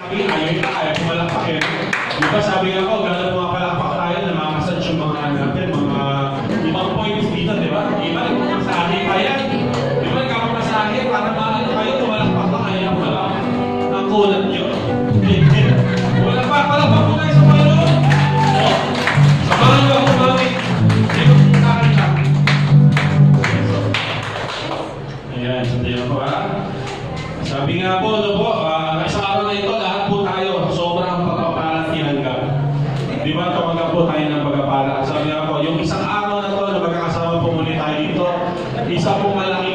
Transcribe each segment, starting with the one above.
Ayun na, kaya pumalakpak eh. Di ba sabi nga ko, gano'n pumapalakpak tayo, namamasage yung mga, natin, mga ibang points dito, di ba? Di ba? po tayo ng pagkapala. Sabi nga po, yung isang araw na to na magkakasama po muli tayo dito, isa po malaking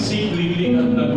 see Lily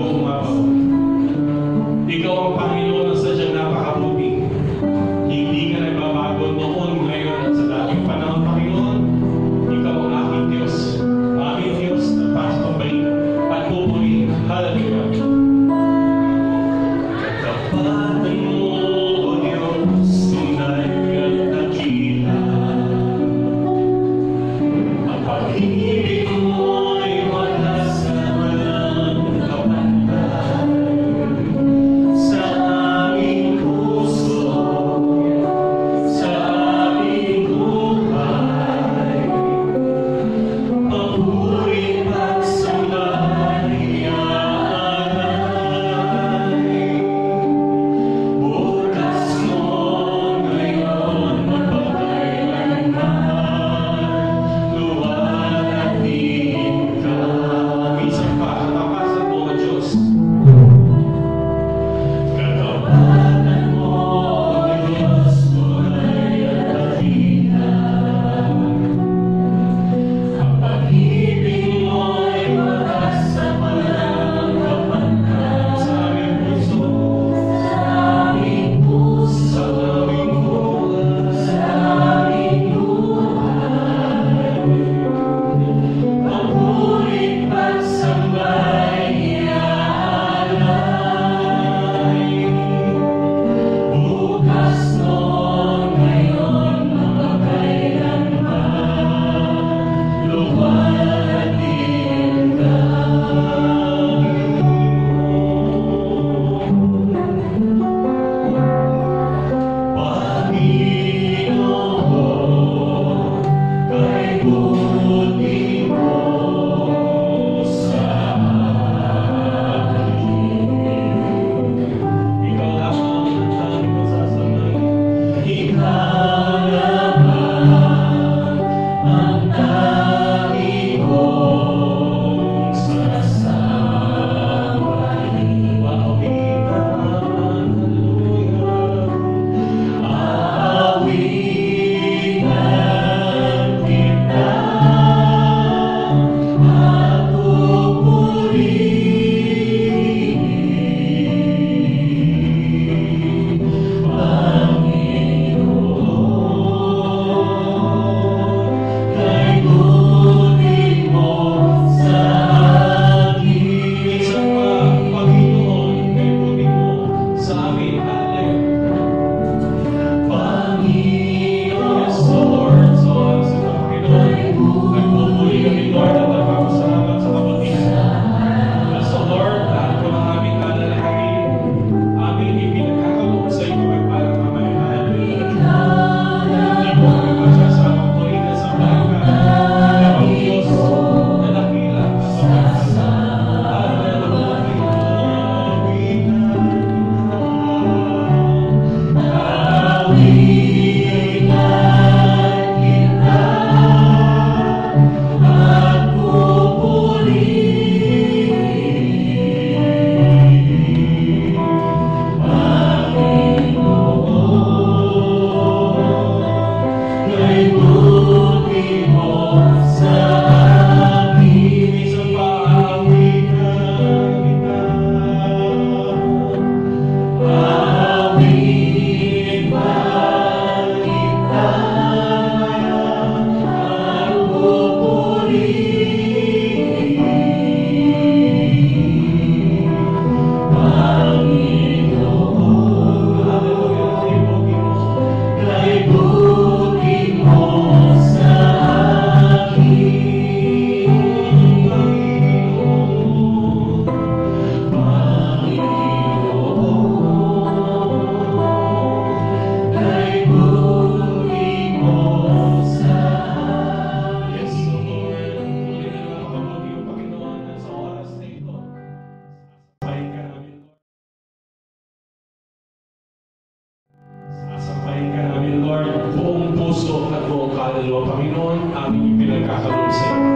Pagpalain ka namin, Lord, buong puso at buong kaluluwa, Panginoon, amin yung pinagkakaroon sa iyo.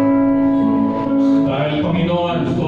Dahil, Panginoon, ito